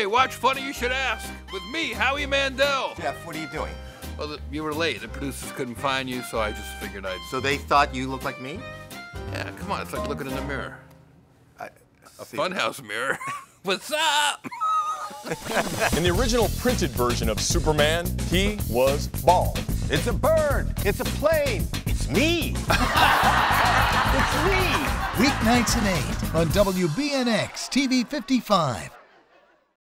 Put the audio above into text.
Hey, watch Funny You Should Ask with me, Howie Mandel. Jeff, what are you doing? Well, you were late. The producers couldn't find you, so I just figured I'd. So they thought you looked like me? Yeah, come on. It's like looking in the mirror. I, A funhouse mirror. What's up? In the original printed version of Superman, he was bald. It's a bird. It's a plane. It's me. it's me. Weeknights at 8 on WBNX TV 55.